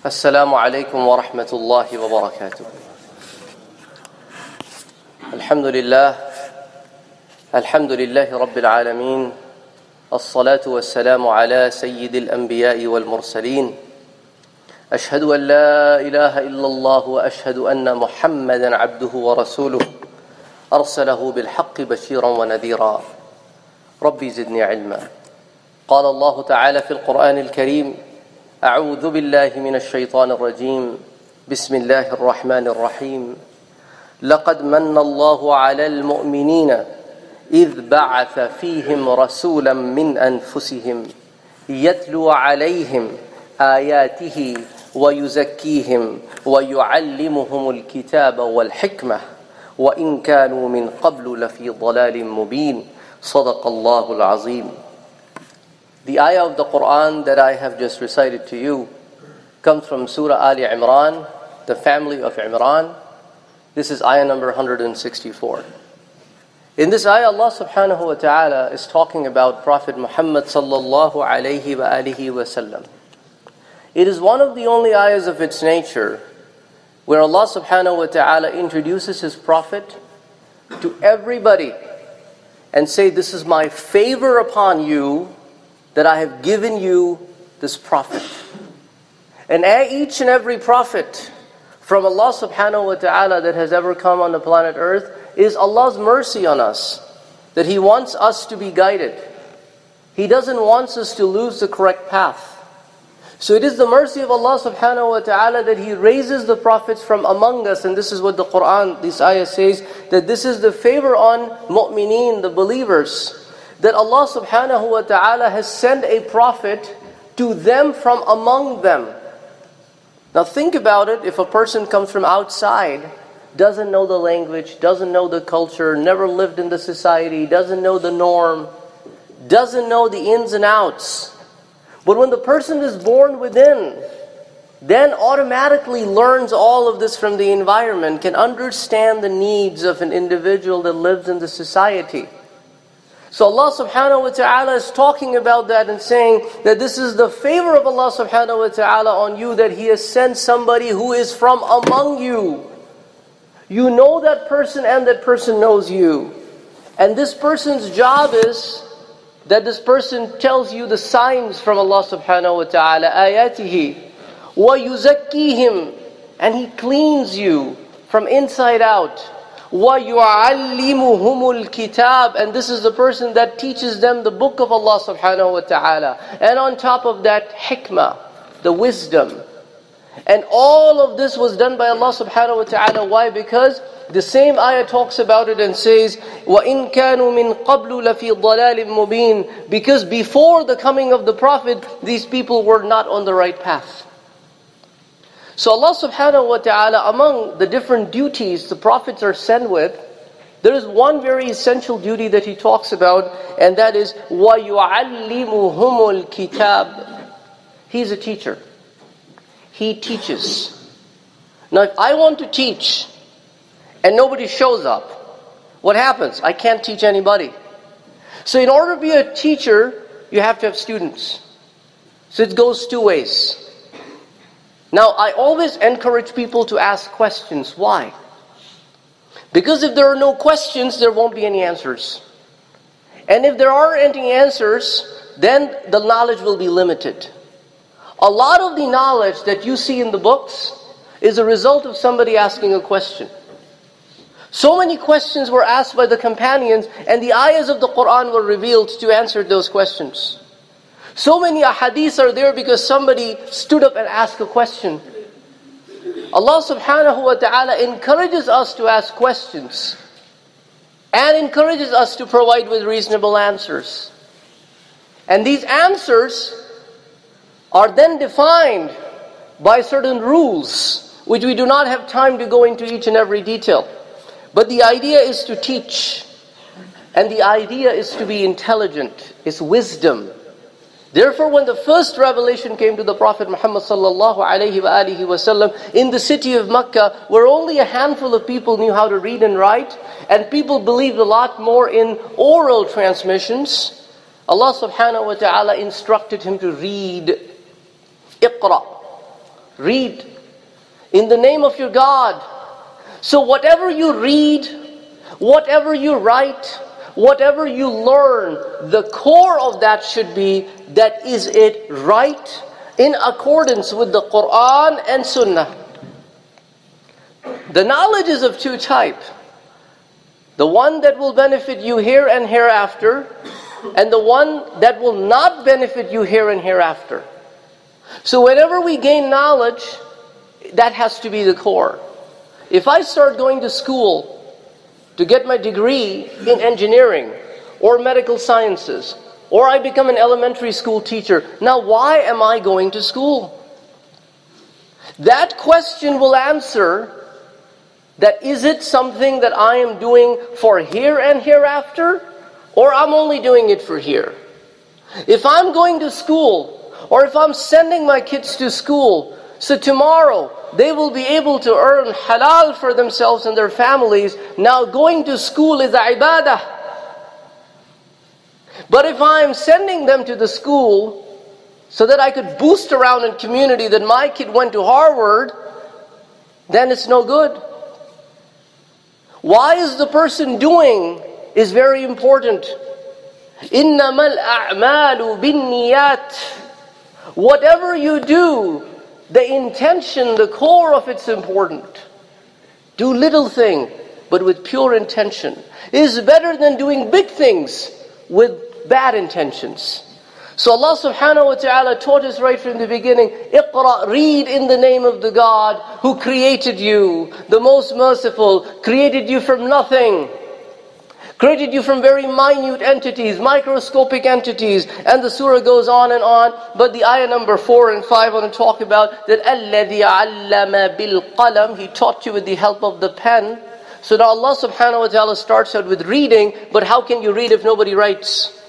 السلام عليكم ورحمة الله وبركاته. الحمد لله الحمد لله رب العالمين الصلاة والسلام على سيد الأنبياء والمرسلين. أشهد أن لا إله إلا الله وأشهد أن محمدا عبده ورسوله. أرسله بالحق بشيرا ونذيرا. ربي زدني علما. قال الله تعالى في القرآن الكريم أعوذ بالله من الشيطان الرجيم. بسم الله الرحمن الرحيم. لقد من الله على المؤمنين إذ بعث فيهم رسولا من أنفسهم يتلو عليهم آياته ويزكيهم ويعلمهم الكتاب والحكمة. وإن كانوا من قبل لفي ضلال مبين. صدق الله العظيم. The ayah of the Quran that I have just recited to you comes from Surah Ali Imran, the family of Imran. This is ayah number 164. In this ayah, Allah subhanahu wa ta'ala is talking about Prophet Muhammad sallallahu alayhi wa alihi wa sallam. It is one of the only ayahs of its nature where Allah subhanahu wa ta'ala introduces His Prophet to everybody and say, This is my favor upon you that I have given you this prophet. And each and every prophet from Allah subhanahu wa ta'ala that has ever come on the planet earth is Allah's mercy on us. That He wants us to be guided. He doesn't want us to lose the correct path. So it is the mercy of Allah subhanahu wa ta'ala that He raises the prophets from among us. And this is what the Quran, this ayah says, that this is the favor on mu'mineen, the believers that Allah subhanahu wa ta'ala has sent a prophet to them from among them. Now think about it, if a person comes from outside, doesn't know the language, doesn't know the culture, never lived in the society, doesn't know the norm, doesn't know the ins and outs. But when the person is born within, then automatically learns all of this from the environment, can understand the needs of an individual that lives in the society. So Allah subhanahu wa ta'ala is talking about that and saying that this is the favor of Allah subhanahu wa ta'ala on you that He has sent somebody who is from among you. You know that person and that person knows you. And this person's job is that this person tells you the signs from Allah subhanahu wa ta'ala, ayatihi, wa yuzakkihim, and He cleans you from inside out. وَيُعَلِّمُهُمُ الْكِتَابِ And this is the person that teaches them the book of Allah subhanahu wa ta'ala. And on top of that, hikmah, the wisdom. And all of this was done by Allah subhanahu wa ta'ala. Why? Because the same ayah talks about it and says, وَإِن كَانُوا مِن قَبْلُ لَفِي ضَلَالٍ مُبِينٍ Because before the coming of the Prophet, these people were not on the right path. So Allah subhanahu wa ta'ala, among the different duties the prophets are sent with, there is one very essential duty that he talks about, and that is وَيُعَلِّمُهُمُ الْكِتَابِ He's a teacher. He teaches. Now if I want to teach, and nobody shows up, what happens? I can't teach anybody. So in order to be a teacher, you have to have students. So it goes two ways. Now, I always encourage people to ask questions. Why? Because if there are no questions, there won't be any answers. And if there are any answers, then the knowledge will be limited. A lot of the knowledge that you see in the books is a result of somebody asking a question. So many questions were asked by the companions, and the ayahs of the Quran were revealed to answer those questions. So many ahadith are there because somebody stood up and asked a question. Allah subhanahu wa ta'ala encourages us to ask questions and encourages us to provide with reasonable answers. And these answers are then defined by certain rules, which we do not have time to go into each and every detail. But the idea is to teach, and the idea is to be intelligent, it's wisdom. Therefore, when the first revelation came to the Prophet Muhammad in the city of Mecca, where only a handful of people knew how to read and write, and people believed a lot more in oral transmissions, Allah subhanahu wa ta'ala instructed him to read Iqra. Read. In the name of your God. So whatever you read, whatever you write, whatever you learn, the core of that should be that is it right in accordance with the Quran and Sunnah. The knowledge is of two types. The one that will benefit you here and hereafter, and the one that will not benefit you here and hereafter. So whenever we gain knowledge, that has to be the core. If I start going to school to get my degree in engineering or medical sciences, or I become an elementary school teacher, now why am I going to school? That question will answer that is it something that I am doing for here and hereafter, or I'm only doing it for here? If I'm going to school, or if I'm sending my kids to school, so tomorrow they will be able to earn halal for themselves and their families. Now going to school is a ibadah. But if I'm sending them to the school so that I could boost around in community that my kid went to Harvard, then it's no good. Why is the person doing is very important. إِنَّمَا الْأَعْمَالُ بِالنِّيَّاتِ Whatever you do, the intention, the core of it's important. Do little thing, but with pure intention. Is better than doing big things with bad intentions. So Allah subhanahu wa ta'ala taught us right from the beginning, Iqra, read in the name of the God who created you, the most merciful, created you from nothing Created you from very minute entities, microscopic entities, and the surah goes on and on. But the ayah number 4 and 5 want to talk about that الَّذِي عَلَّمَ بِالْقَلَمِ He taught you with the help of the pen. So now Allah subhanahu wa ta'ala starts out with reading, but how can you read if nobody writes?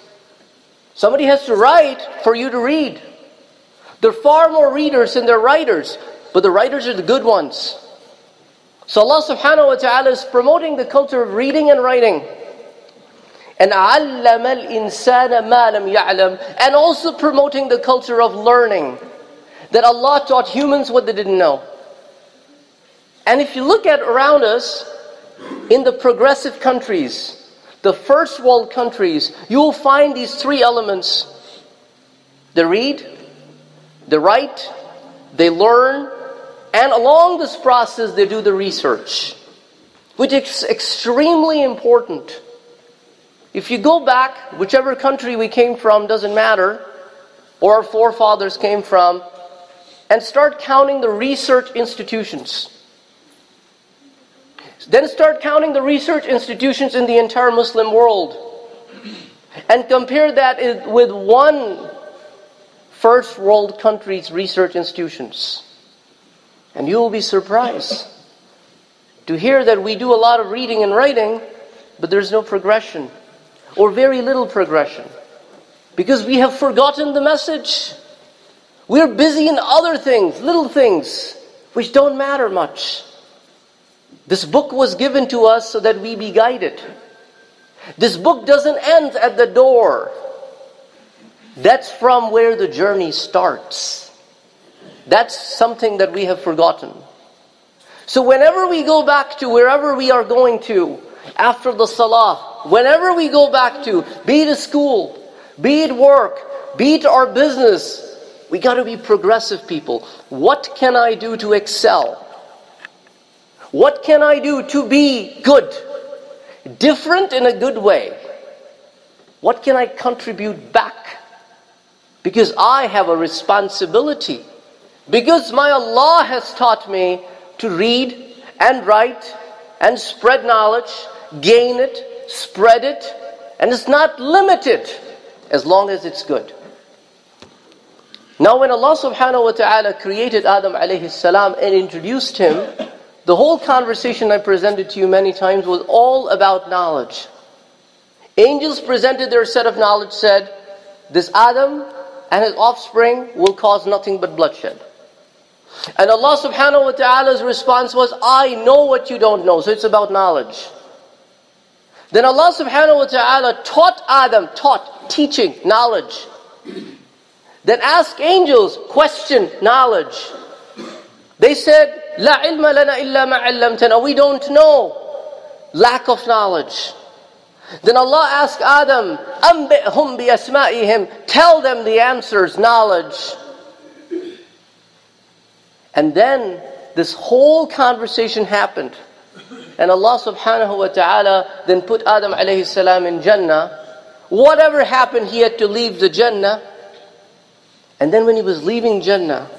Somebody has to write for you to read. There are far more readers than there are writers, but the writers are the good ones. So Allah subhanahu wa ta'ala is promoting the culture of reading and writing. And عَلَّمَ الْإِنسَانَ مَا لَمْ يَعْلَمْ And also promoting the culture of learning. That Allah taught humans what they didn't know. And if you look at around us, in the progressive countries, the first world countries, you will find these three elements. They read, they write, they learn, and along this process they do the research, which is extremely important. If you go back, whichever country we came from doesn't matter, or our forefathers came from, and start counting the research institutions. Then start counting the research institutions in the entire Muslim world. And compare that with one first world country's research institutions. And you will be surprised to hear that we do a lot of reading and writing, but there's no progression, or very little progression. Because we have forgotten the message. We're busy in other things, little things, which don't matter much. This book was given to us so that we be guided. This book doesn't end at the door. That's from where the journey starts. That's something that we have forgotten. So whenever we go back to wherever we are going to, after the salah, whenever we go back to, be it a school, be it work, be it our business, we got to be progressive people. What can I do to excel? What can I do to be good? Different in a good way. What can I contribute back? Because I have a responsibility. Because my Allah has taught me to read and write and spread knowledge, gain it, spread it, and it's not limited as long as it's good. Now when Allah subhanahu wa ta'ala created Adam alayhi salam and introduced him, the whole conversation I presented to you many times was all about knowledge. Angels presented their set of knowledge, said, This Adam and his offspring will cause nothing but bloodshed. And Allah subhanahu wa ta'ala's response was, I know what you don't know. So it's about knowledge. Then Allah subhanahu wa ta'ala taught Adam, taught, teaching, knowledge. Then ask angels, question, knowledge. They said, La ilma lana illa ma'allamtana. We don't know. Lack of knowledge. Then Allah asked Adam, Ambihum bi asma'ihim. Tell them the answers, knowledge. And then this whole conversation happened. And Allah subhanahu wa ta'ala then put Adam alayhi salam in Jannah. Whatever happened, he had to leave the Jannah. And then when he was leaving Jannah,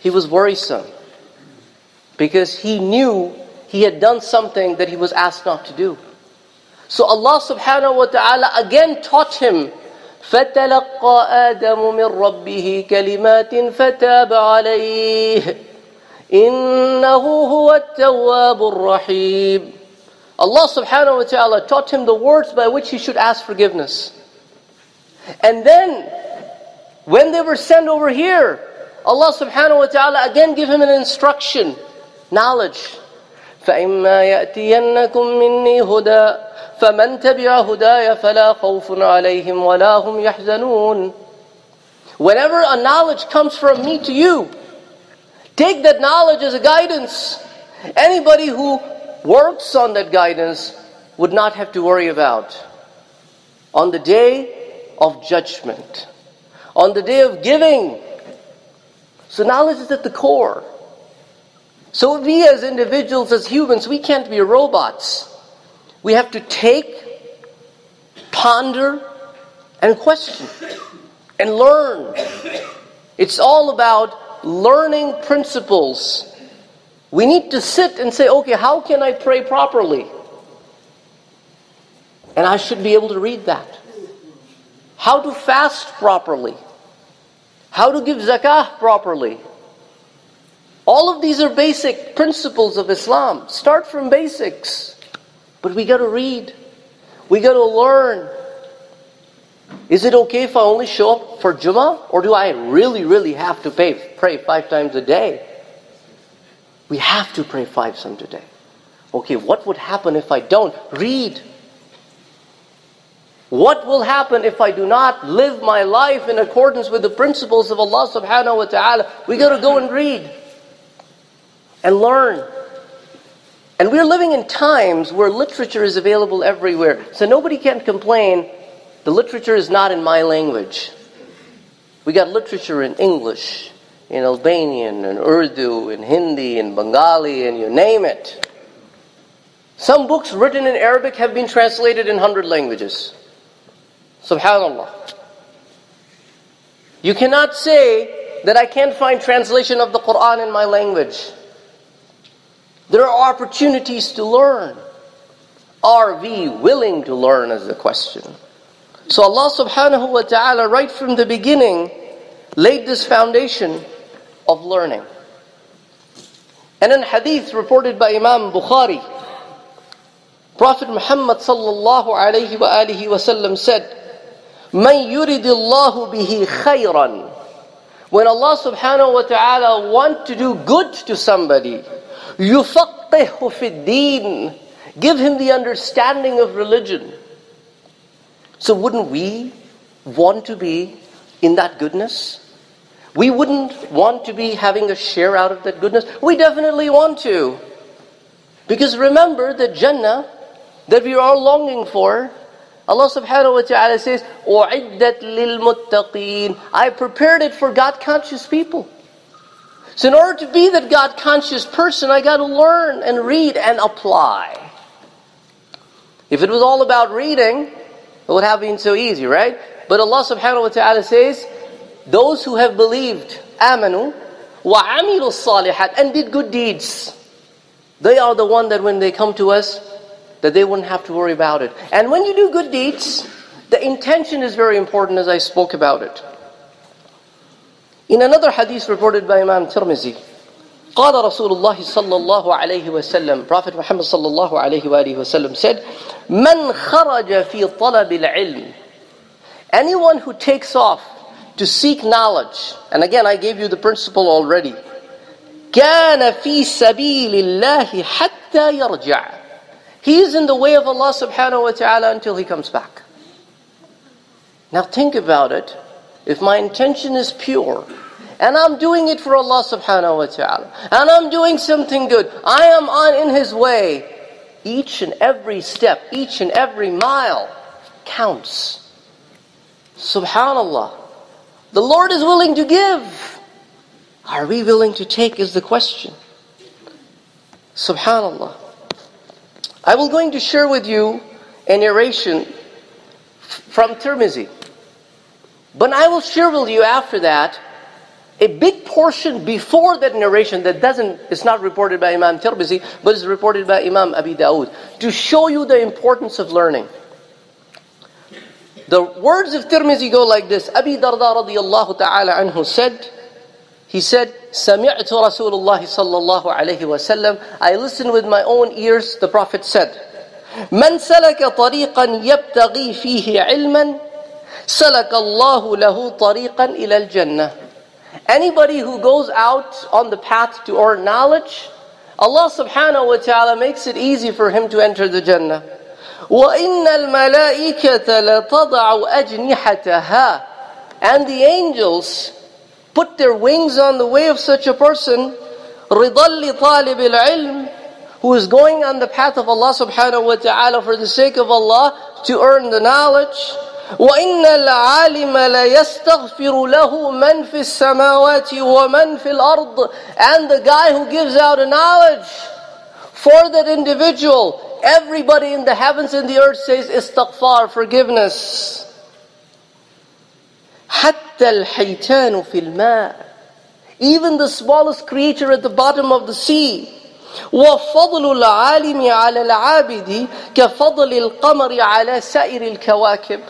he was worrisome. Because he knew he had done something that he was asked not to do. So Allah subhanahu wa ta'ala again taught him فتلقى آدم من ربه كلمات فتاب عليه إنه هو التواب الرحيم Allah subhanahu wa ta'ala taught him the words by which he should ask forgiveness. And then, when they were sent over here, Allah subhanahu wa ta'ala again gave him an instruction, knowledge. فإما يأتينكم مني هدى فمن تبع هداي فلا خوف عليهم ولا هم يحزنون Whenever a knowledge comes from me to you, take that knowledge as a guidance. Anybody who works on that guidance would not have to worry about. On the day of judgment, on the day of giving. So knowledge is at the core. So we as individuals, as humans, we can't be robots. We have to take, ponder, and question, and learn. It's all about learning principles. We need to sit and say, okay, how can I pray properly? And I should be able to read that. How to fast properly. How to give zakah properly. All of these are basic principles of Islam. Start from basics. But we got to read. We got to learn. Is it okay if I only show up for Jummah? Or do I really, really have to pay, pray five times a day? We have to pray five times a day. Okay, what would happen if I don't? Read. What will happen if I do not live my life in accordance with the principles of Allah subhanahu wa ta'ala? We got to go and read and learn. And we're living in times where literature is available everywhere. So nobody can complain, the literature is not in my language. We got literature in English, in Albanian, in Urdu, in Hindi, in Bengali, and you name it. Some books written in Arabic have been translated in 100 languages. Subhanallah. You cannot say that I can't find translation of the Quran in my language. There are opportunities to learn. Are we willing to learn is the question. So Allah subhanahu wa ta'ala right from the beginning laid this foundation of learning. And in hadith reported by Imam Bukhari, Prophet Muhammad sallallahu alayhi wa alihi wasallam said, Man yuridillahu bihi khayran. When Allah subhanahu wa ta'ala want to do good to somebody, يُفَقِّهُ فِي الدِّينِ Give him the understanding of religion. So wouldn't we want to be in that goodness? We wouldn't want to be having a share out of that goodness. We definitely want to. Because remember the Jannah that we are all longing for, Allah subhanahu wa ta'ala says, أُعِدَّتْ لِلْمُتَّقِينَ I prepared it for God conscious people. So, in order to be that God conscious person, I got to learn and read and apply. If it was all about reading, it would have been so easy, right? But Allah subhanahu wa ta'ala says, those who have believed, amanu, wa amilu salihat, and did good deeds, they are the one that when they come to us, that they wouldn't have to worry about it. And when you do good deeds, the intention is very important as I spoke about it. In another hadith reported by Imam Tirmizi, قال رسول الله صلى الله عليه وسلم Prophet Muhammad صلى الله عليه وآله وسلم said من خرج في طلب العلم Anyone who takes off to seek knowledge and again I gave you the principle already كان في سبيل الله حتى يرجع He is in the way of Allah subhanahu wa ta'ala until he comes back. Now think about it. If my intention is pure and I'm doing it for Allah subhanahu wa ta'ala, and I'm doing something good, I am on in His way, each and every step, each and every mile counts. Subhanallah. The Lord is willing to give. Are we willing to take is the question. Subhanallah. I will going to share with you a narration from Tirmizi. But I will share with you after that a big portion before that narration that doesn't is not reported by Imam Tirmizi, but is reported by Imam Abi Dawood to show you the importance of learning. The words of Tirmizi go like this. Abi Darda radiallahu ta'ala anhu said, he said, سمعت رسول الله صلى الله عليه وسلم I listened with my own ears, the Prophet said, من سلك طريقا يبتغي فيه علما سلك الله له طريقا إلى الجنة Anybody who goes out on the path to earn knowledge, Allah subhanahu wa ta'ala makes it easy for him to enter the Jannah. وَإِنَّ الْمَلَائِكَةَ لَتَضَعُ أَجْنِحَتَهَا And the angels put their wings on the way of such a person, رِضَلِّ طَالِبِ الْعِلْمِ Who is going on the path of Allah subhanahu wa ta'ala for the sake of Allah to earn the knowledge. وَإِنَّ الْعَالِمَ لَيَسْتَغْفِرُ لَهُ مَنْ فِي السَّمَاوَاتِ وَمَنْ فِي الْأَرْضِ And the guy who gives out a knowledge for that individual Everybody in the heavens and the earth says istighfar, forgiveness. حتى الحيتان في الماء Even the smallest creature at the bottom of the sea. وفضل العالم على العابد كفضل القمر على سائر الكواكب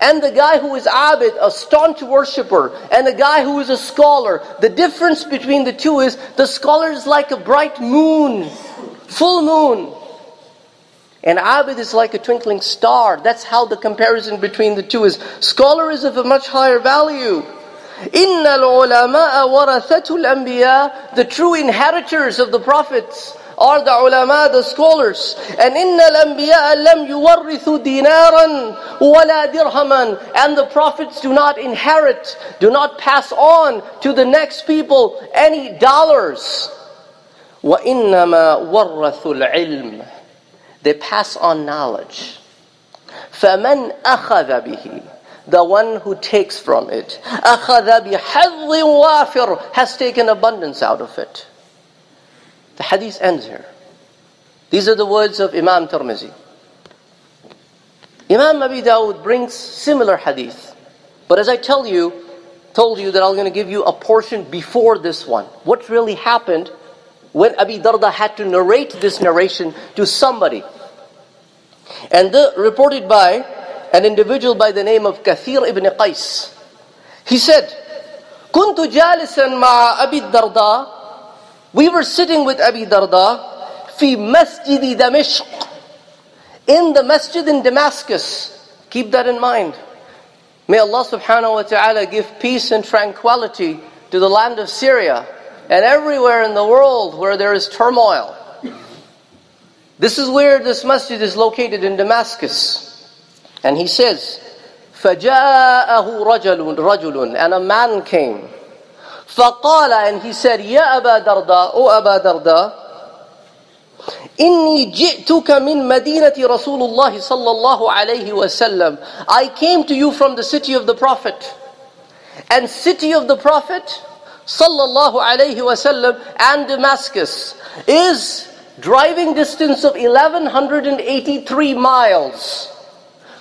and the guy who is abid, a staunch worshipper, and the guy who is a scholar, the difference between the two is the scholar is like a bright moon, full moon. And abid is like a twinkling star. That's how the comparison between the two is. Scholar is of a much higher value. إِنَّ الْعُلَمَاءَ وَرَثَةُ الْأَنْبِيَاءِ The true inheritors of the prophets are the ulama, the scholars. And إِنَّ الْأَنْبِيَاءَ لَمْ يُوَرِّثُوا دِينَارًا وَلَا دِرْهَمًا And the prophets do not inherit, do not pass on to the next people any dollars. وَإِنَّمَا وَرَّثُوا الْعِلْمِ they pass on knowledge. فَمَنْ أَخَذَ بِهِ The one who takes from it. أَخَذَ بِحَظٍ وَافِرٍ Has taken abundance out of it. The hadith ends here. These are the words of Imam Tirmizi. Imam Abi Dawud brings similar hadith. But as I tell you, told you that I'm going to give you a portion before this one. What really happened when Abi Darda had to narrate this narration to somebody. And the, reported by an individual by the name of Kathir ibn Qais. He said, كنت جالسا مع أبي الدرداء We were sitting with Abi Darda في مسجد دمشق in the masjid in Damascus. Keep that in mind. May Allah subhanahu wa ta'ala give peace and tranquility to the land of Syria and everywhere in the world where there is turmoil. This is where this masjid is located in Damascus. And he says, فَجَاءَهُ رَجُلٌ رَجُلٌ And a man came. فَقَالَ And he said, يَا أَبَا دَرْدَى O Aba Darda, إني جئتك من مدينة رسول الله صلى الله عليه وسلم I came to you from the city of the Prophet. And city of the Prophet sallallahu alayhi wasallam and Damascus is driving distance of 1183 miles.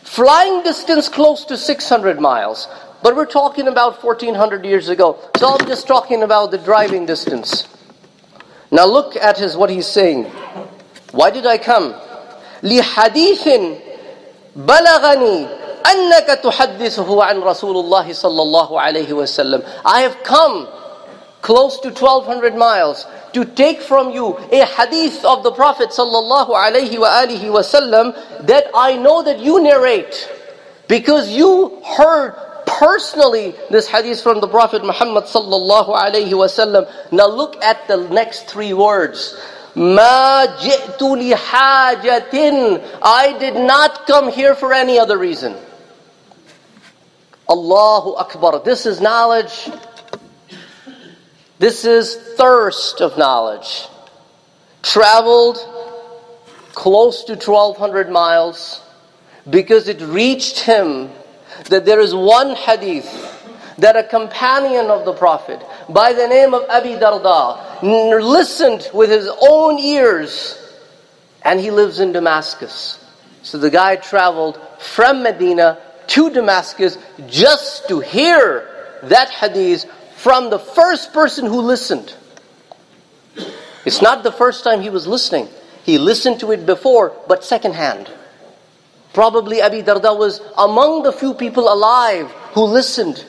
Flying distance close to 600 miles. But we're talking about 1400 years ago. So I'm just talking about the driving distance. Now look at his what he's saying. Why did I come? لحديث بلغني أنك تحدثه عن رسول الله صلى الله عليه وسلم. I have come close to 1200 miles to take from you a hadith of the Prophet sallallahu alaihi wasallam that I know that you narrate because you heard personally this hadith from the Prophet Muhammad sallallahu alaihi wasallam. Now look at the next three words. Ma ji'tu li hajatin. I did not come here for any other reason. Allahu Akbar. This is knowledge This is thirst of knowledge. Traveled close to 1200 miles because it reached him that there is one hadith that a companion of the Prophet by the name of Abi Darda listened with his own ears and he lives in Damascus. So the guy traveled from Medina to Damascus just to hear that hadith from the first person who listened. It's not the first time he was listening. He listened to it before, but secondhand. Probably Abi Darda was among the few people alive who listened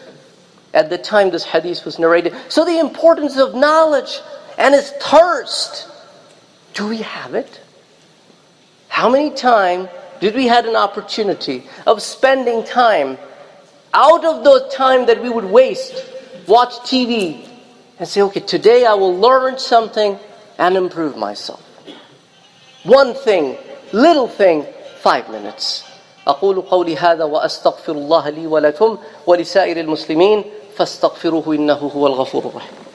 at the time this hadith was narrated. So the importance of knowledge and its thirst. Do we have it? How many times did we had an opportunity of spending time out of the time that we would waste, watch TV, and say, okay, today I will learn something and improve myself. One thing, little thing, five minutes. أقول قولي هذا وأستغفر الله لي ولكم ولسائر المسلمين فاستغفروه إنه هو الغفور الرحيم